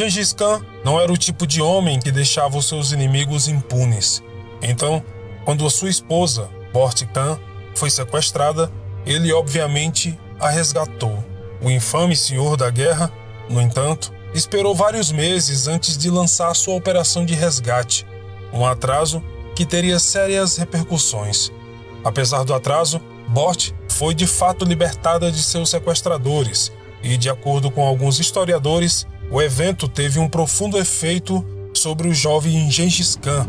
Gengis Khan não era o tipo de homem que deixava os seus inimigos impunes. Então, quando a sua esposa, Bort Khan, foi sequestrada, ele obviamente a resgatou. O infame senhor da guerra, no entanto, esperou vários meses antes de lançar sua operação de resgate, um atraso que teria sérias repercussões. Apesar do atraso, Bort foi de fato libertada de seus sequestradores e, de acordo com alguns historiadores, o evento teve um profundo efeito sobre o jovem Gengis Khan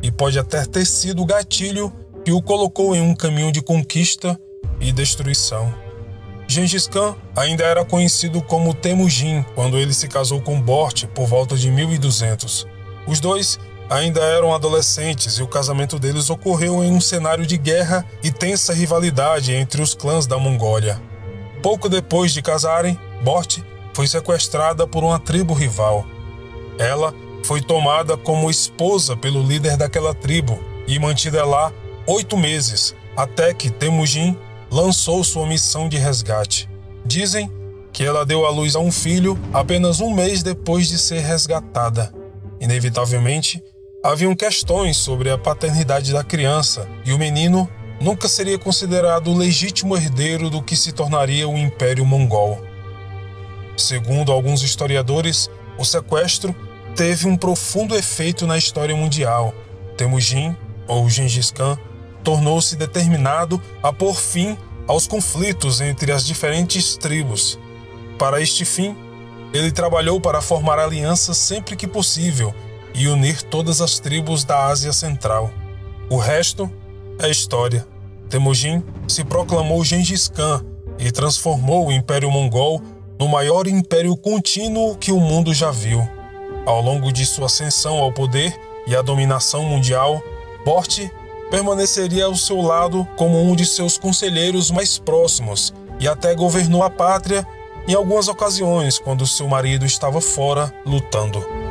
e pode até ter sido o gatilho que o colocou em um caminho de conquista e destruição. Gengis Khan ainda era conhecido como Temujin quando ele se casou com Bort por volta de 1200. Os dois ainda eram adolescentes e o casamento deles ocorreu em um cenário de guerra e tensa rivalidade entre os clãs da Mongólia. Pouco depois de casarem, Bort foi sequestrada por uma tribo rival. Ela foi tomada como esposa pelo líder daquela tribo e mantida lá oito meses, até que Temujin lançou sua missão de resgate. Dizem que ela deu à luz a um filho apenas um mês depois de ser resgatada. Inevitavelmente, haviam questões sobre a paternidade da criança e o menino nunca seria considerado o legítimo herdeiro do que se tornaria o Império Mongol. Segundo alguns historiadores, o sequestro teve um profundo efeito na história mundial. Temujin, ou Gengis Khan, tornou-se determinado a pôr fim aos conflitos entre as diferentes tribos. Para este fim, ele trabalhou para formar alianças sempre que possível e unir todas as tribos da Ásia Central. O resto é história. Temujin se proclamou Gengis Khan e transformou o Império Mongol no maior império contínuo que o mundo já viu. Ao longo de sua ascensão ao poder e à dominação mundial, Bort permaneceria ao seu lado como um de seus conselheiros mais próximos e até governou a pátria em algumas ocasiões quando seu marido estava fora lutando.